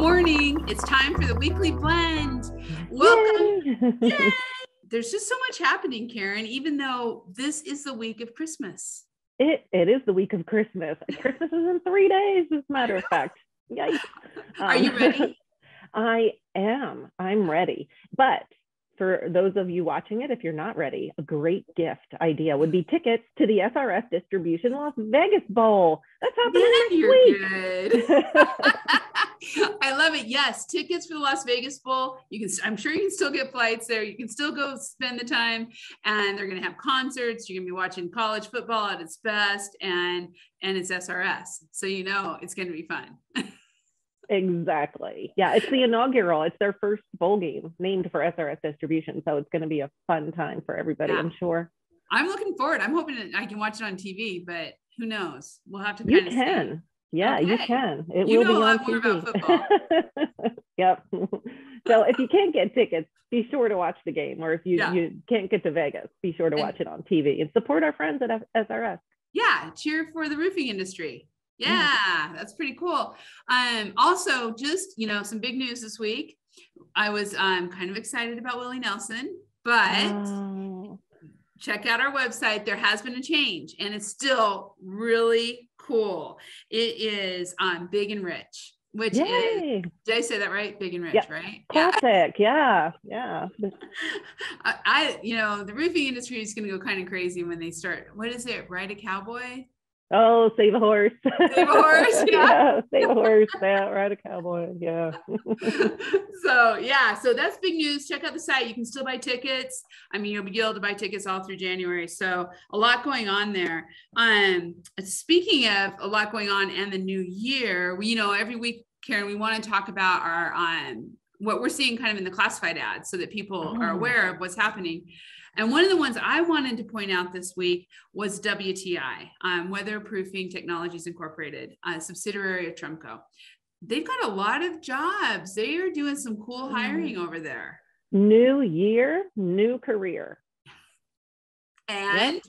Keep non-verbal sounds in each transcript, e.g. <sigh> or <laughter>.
morning. It's time for the weekly blend. Welcome. Yay. Yay. <laughs> There's just so much happening, Karen, even though this is the week of Christmas. It, it is the week of Christmas. Christmas is in three days, as a matter of fact. Yikes. <laughs> Are you ready? Um, <laughs> I am. I'm ready. But for those of you watching it, if you're not ready, a great gift idea would be tickets to the SRS Distribution Las Vegas Bowl. That's happening Yeah, next week. <laughs> I love it. Yes, tickets for the Las Vegas Bowl. You can. I'm sure you can still get flights there. You can still go spend the time, and they're going to have concerts. You're going to be watching college football at its best, and and it's SRS, so you know it's going to be fun. <laughs> exactly. Yeah, it's the inaugural. It's their first bowl game named for SRS Distribution. So it's going to be a fun time for everybody, Yeah. I'm sure. I'm looking forward. I'm hoping that I can watch it on TV, but who knows? We'll have to You kind of can. Yeah, you can. It You will know be a on lot more about TV. <laughs> yep. <laughs> so if you can't get tickets, be sure to watch the game. Or if you, Yeah. you can't get to Vegas, be sure to And- watch it on TV and support our friends at F- SRS. yeah cheer for the roofing industry Yeah. yeah that's pretty cool um also just you know some big news this week i was um kind of excited about willie nelson but Oh, check out our website there has been a change and it's still really cool it is um big and rich which is did i say that right big and rich Yeah. right yeah Classic. Yeah. Yeah. <laughs> I, I you know the roofing industry is going to go kind of crazy when they start what is it ride a cowboy Oh, save a horse. Save a horse, <laughs> yeah. save a horse. Yeah, ride a cowboy. Yeah. <laughs> so yeah, so that's big news. Check out the site. You can still buy tickets. I mean, you'll be able to buy tickets all through January. So a lot going on there. Um, speaking of a lot going on and the new year, we, you know, every week, Karen, we want to talk about our um what we're seeing kind of in the classified ads so that people are Oh. aware of what's happening. And one of the ones I wanted to point out this week was WTI, um, Weatherproofing Technologies Incorporated, a subsidiary of Tremco they've got a lot of jobs. They are doing some cool Mm. hiring over there. New year, new career. And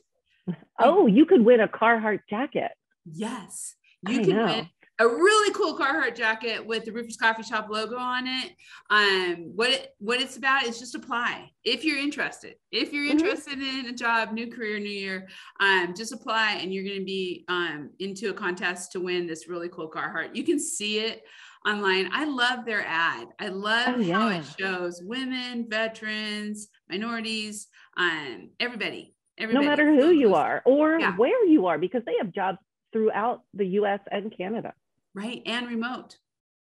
<laughs> Oh, you could win a Carhartt jacket. yes, you I can know. win a really cool Carhartt jacket with the Roofers Coffee Shop logo on it. Um, what it what it's about is just apply if you're interested. If you're Mhm. interested in a job, new career, new year, um, just apply and you're going to be um, into a contest to win this really cool Carhartt. You can see it online. I love their ad. I love Oh, how it shows women, veterans, minorities, um, everybody. no matter who you are or Yeah. where you are, because they have jobs throughout the US and Canada. Right. And remote.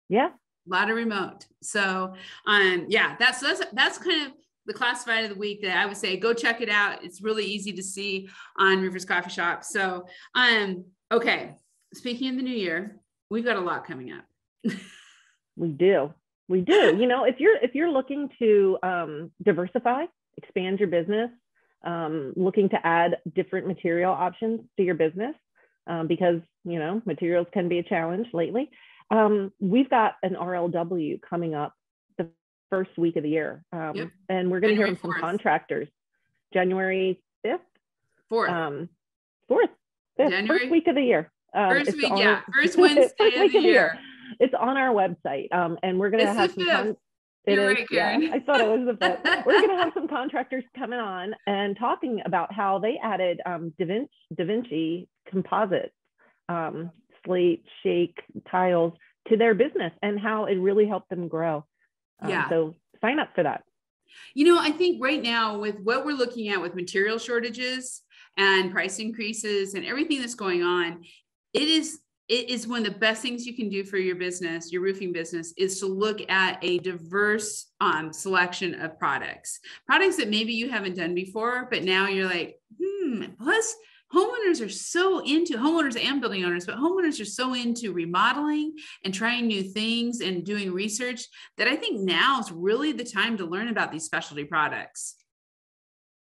Yeah. a lot of remote. So um yeah, that's that's that's kind of the classified of the week that I would say go check it out. It's really easy to see on Roofers Coffee Shop. So um okay, speaking of the new year, we've got a lot coming up. We do. We do. <laughs> You know, if you're if you're looking to um, diversify, expand your business, um, looking to add different material options to your business, um, because you know materials can be a challenge lately. Um, we've got an RLW coming up the first week of the year, um, Yep. and we're going to hear from some contractors. January fifth, Fourth. um, fourth, fifth, January- first week of the year. Um, first week, on- yeah. <laughs> First Wednesday first of the year. It's on our website, um, and we're going to have some. fifth. It You're is, right, yeah, I thought it was the fifth. <laughs> We're going to have some contractors coming on and talking about how they added um, Da Vinci, da Vinci composites, um, slate, shake, tiles to their business and how it really helped them grow. Um, Yeah. So sign up for that. You know, I think right now with what we're looking at with material shortages and price increases and everything that's going on, it is it is one of the best things you can do for your business, your roofing business, is to look at a diverse um, selection of products, products that maybe you haven't done before, but now you're like, hmm. Plus, homeowners are so into homeowners and building owners, but homeowners are so into remodeling and trying new things and doing research that I think now is really the time to learn about these specialty products.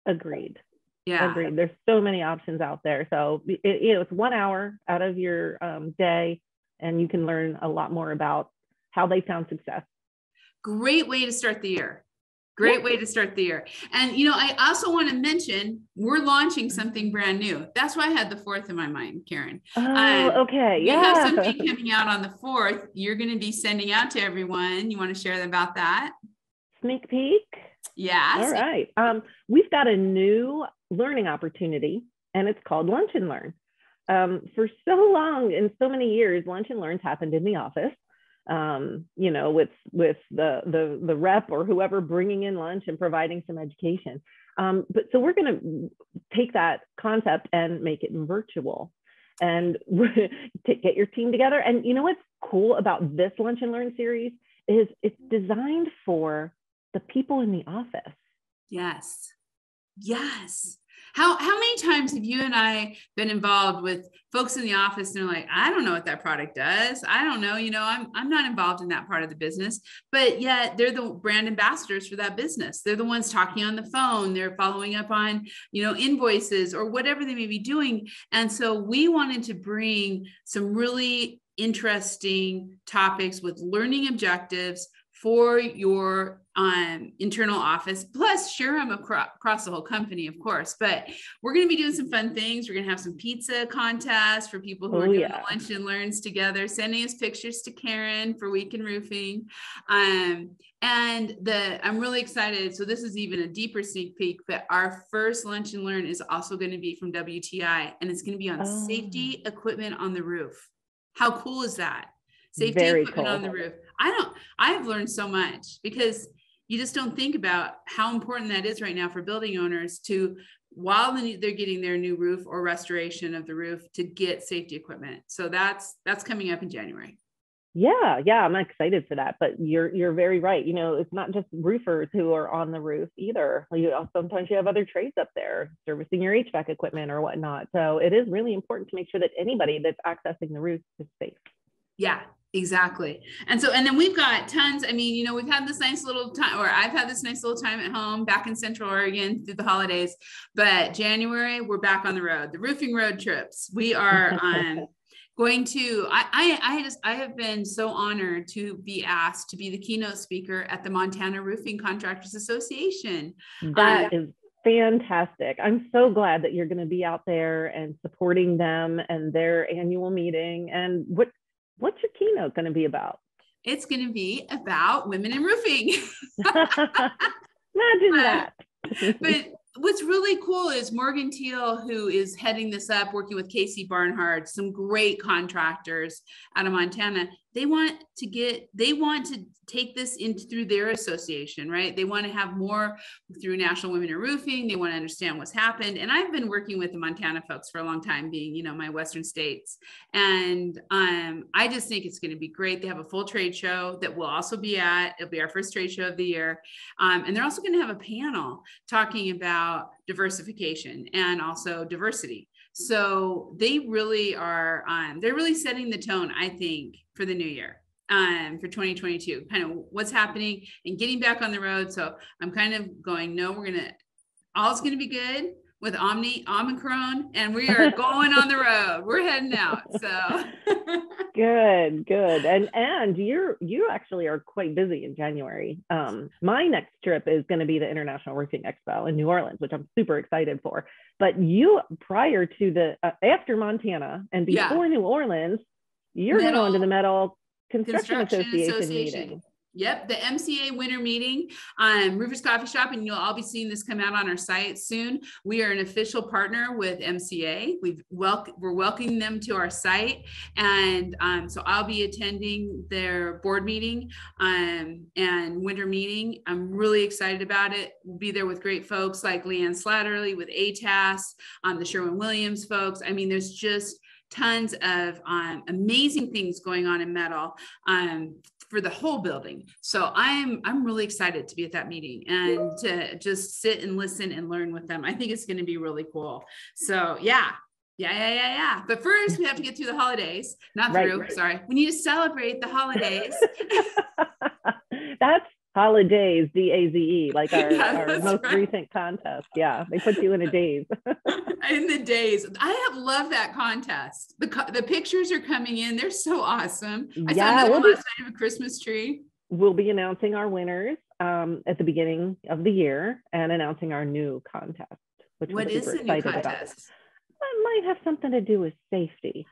Agreed. Yeah. Agreed. There's so many options out there. So it, you know, it's one hour out of your um, day, and you can learn a lot more about how they found success. Great way to start the year. Great way to start the year. And you know, I also want to mention we're launching something brand new. That's why I had the fourth in my mind, Karen. Oh, um, okay. Yeah. We have something <laughs> coming out on the fourth. You're going to be sending out to everyone. You want to share about that? Sneak peek. Yeah. All right. Um, we've got a new learning opportunity, and it's called Lunch and Learn. Um, for so long, in so many years, Lunch and Learns happened in the office um, you know, with with the the the rep or whoever bringing in lunch and providing some education. Um, but so we're going to take that concept and make it virtual, and <laughs> get your team together. And you know what's cool about this Lunch and Learn series is it's designed for the people in the office. Yes. Yes. How how many times have you and I been involved with folks in the office and they're like, I don't know what that product does. I don't know, you know, I'm I'm not involved in that part of the business, but yet they're the brand ambassadors for that business. They're the ones talking on the phone, they're following up on, you know, invoices or whatever they may be doing. And so we wanted to bring some really interesting topics with learning objectives for your um, internal office, plus share them across, across the whole company, of course. But we're going to be doing some fun things. We're going to have some pizza contests for people who oh, are doing yeah. lunch and learns together, sending us pictures to Karen for Week in Roofing. Um, and the I'm really excited. So this is even a deeper sneak peek, but our first lunch and learn is also going to be from WTI, and it's going to be on oh. safety equipment on the roof. How cool is that? Safety Very equipment cool. on the roof. I don't, I've learned so much because you just don't think about how important that is right now for building owners to while they're getting their new roof or restoration of the roof to get safety equipment. So that's that's coming up in january. Yeah yeah i'm excited for that. But you're you're very right. You know it's not just roofers who are on the roof either. You sometimes you have other trades up there servicing your hvac equipment or whatnot. So it is really important to make sure that anybody that's accessing the roof is safe. Yeah Exactly. And so, and then we've got tons. I mean, you know, we've had this nice little time, or I've had this nice little time at home back in Central Oregon through the holidays. But January, we're back on the road, the roofing road trips. We are <laughs> um, going to, I, I, I just, I have been so honored to be asked to be the keynote speaker at the Montana Roofing Contractors Association. That um, is fantastic. I'm so glad that you're going to be out there and supporting them and their annual meeting. And what What's your keynote going to be about? It's going to be about women in roofing. <laughs> Imagine that. but what's really cool is Morgan Teal, who is heading this up, working with Casey Barnhart, some great contractors out of Montana. They want to get, they want to take this into through their association, right? They want to have more through National Women in Roofing. They want to understand what's happened. And I've been working with the Montana folks for a long time, being, you know, my Western states. And um, I just think it's going to be great. They have a full trade show that we'll also be at. It'll be our first trade show of the year. Um, and they're also going to have a panel talking about diversification and also diversity. So they really are, um, they're really setting the tone, I think, for the new year um, for 2022, kind of what's happening and getting back on the road. So I'm kind of going, no, we're going to, all's going to be good with Omni, Omicron, and we are going on the road. We're heading out. So <laughs> good, good. And, and you're, you actually are quite busy in January. Um, my next trip is going to be the International Roofing Expo in New Orleans, which I'm super excited for. But you, prior to the, uh, after Montana and before yeah. New Orleans, you're going to the metal Construction, Construction Association, Association, meeting. Yep, the MCA winter meeting, um, Roofers Coffee Shop, and you'll all be seeing this come out on our site soon. We are an official partner with MCA. We've wel- we're welcoming them to our site, and um, so I'll be attending their board meeting um, and winter meeting. I'm really excited about it. We'll be there with great folks like Leanne Slattery with ATAS, um, the Sherwin Williams folks. I mean, there's just tons of um, amazing things going on in metal um, for the whole building. So I'm I'm really excited to be at that meeting and to just sit and listen and learn with them. I think it's going to be really cool. So yeah. Yeah, yeah, yeah, yeah. But first, we have to get through the holidays. Not right, through, right. sorry. We need to celebrate the holidays. <laughs> That's holidays d-a-z-e like our, <laughs> yeah, our most right. recent contest yeah they put you in a daze <laughs> in the days i have loved that contest the, the pictures are coming in they're so awesome i yeah, saw another we'll last night of a christmas tree we'll be announcing our winners um, at the beginning of the year and announcing our new contest. Which what is the new contest? About. It might have something to do with safety.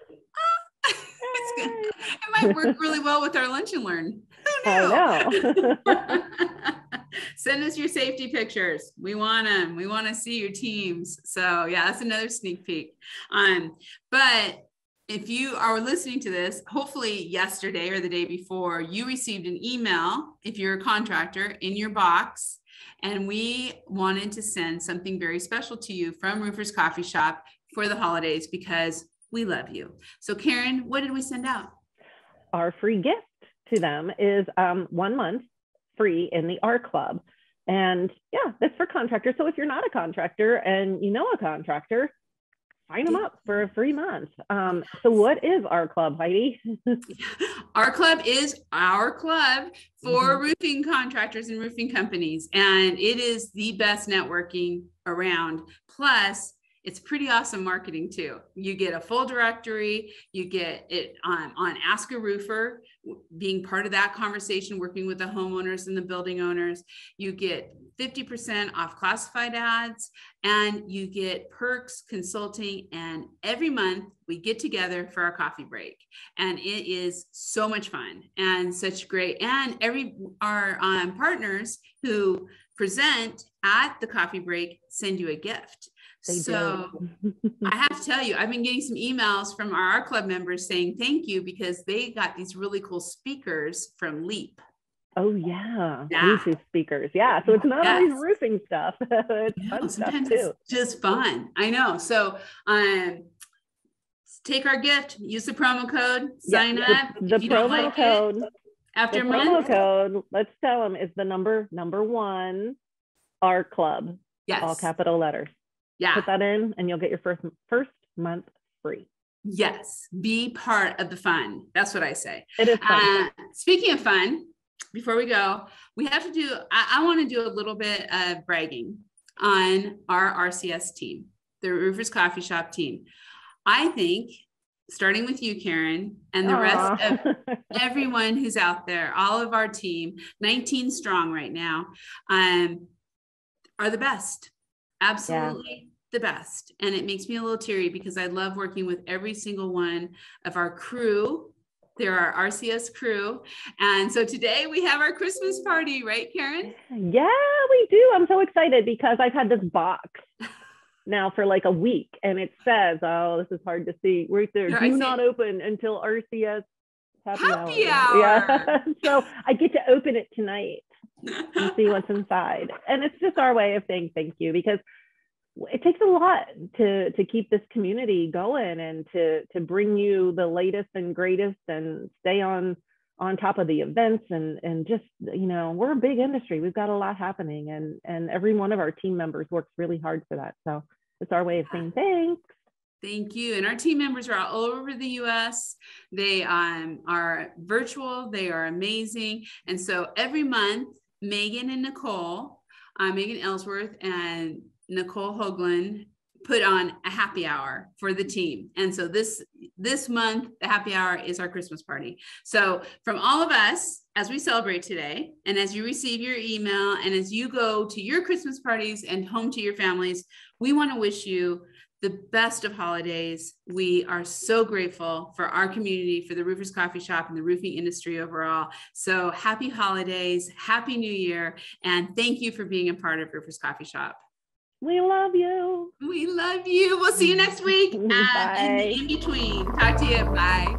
<laughs> it might work really well with our lunch and learn. I know. <laughs> Send us your safety pictures. We want them. We want to see your teams. So yeah, that's another sneak peek. Um, but if you are listening to this, hopefully yesterday or the day before, you received an email, if you're a contractor, in your box. And we wanted to send something very special to you from Roofers Coffee Shop for the holidays because we love you. So, Karen, what did we send out? Our free gift to them is um, one month free in the R Club. And yeah, that's for contractors. So if you're not a contractor and you know a contractor, sign them up for a free month. Um, so what is R Club, Heidi? <laughs> R Club is our club for mm-hmm. roofing contractors and roofing companies. And it is the best networking around. Plus, it's pretty awesome marketing too. You get a full directory, you get it on, on Ask a Roofer, being part of that conversation, working with the homeowners and the building owners. You get 50% off classified ads and you get perks, consulting. And every month we get together for our coffee break. And it is so much fun and such great. And every our um, partners who present at the coffee break send you a gift. They so <laughs> I have to tell you, I've been getting some emails from our, our club members saying thank you because they got these really cool speakers from Leap. Oh yeah, yeah. Bluetooth speakers. Yeah, so it's not yes. always roofing stuff. <laughs> it's fun stuff too. just fun. I know. So um, take our gift. Use the promo code. Sign yeah, up. The, the promo like code. It, after the promo code, let's tell them is the number number one, R Club. Yes. All capital letters. Yeah. Put that in and you'll get your first first month free. Yes. Be part of the fun. That's what I say. It is fun. Uh, speaking of fun, before we go, we have to do, I, I want to do a little bit of bragging on our RCS team, the Roofers Coffee Shop team. I think starting with you, Karen, and the Aww. rest of <laughs> everyone who's out there, all of our team, 19 strong right now, um, are the best. Absolutely the best. And it makes me a little teary because I love working with every single one of our crew. They're our RCS crew. And so today we have our Christmas party, right, Karen? Yeah, we do. I'm so excited because I've had this box <laughs> now for like a week and it says, oh, this is hard to see right there. No, do not open until RCS happy, happy hour. hour. Yeah. <laughs> so I get to open it tonight and see what's inside. And it's just our way of saying thank you because it takes a lot to to keep this community going and to to bring you the latest and greatest and stay on on top of the events and and just you know we're a big industry we've got a lot happening and and every one of our team members works really hard for that so it's our way of saying thanks Thank you. And our team members are all over the US. They um, are virtual, they are amazing. And so every month, Megan and Nicole, uh, Megan Ellsworth and Nicole Hoagland put on a happy hour for the team. And so this this month the happy hour is our Christmas party. So from all of us as we celebrate today and as you receive your email and as you go to your Christmas parties and home to your families, we want to wish you the best of holidays. We are so grateful for our community, for the Roofers Coffee Shop and the roofing industry overall. So happy holidays, happy new year, and thank you for being a part of Roofers Coffee Shop. We love you. We love you. We'll see you next week. <laughs> Uh, Bye. in, in between. Talk to you. Bye.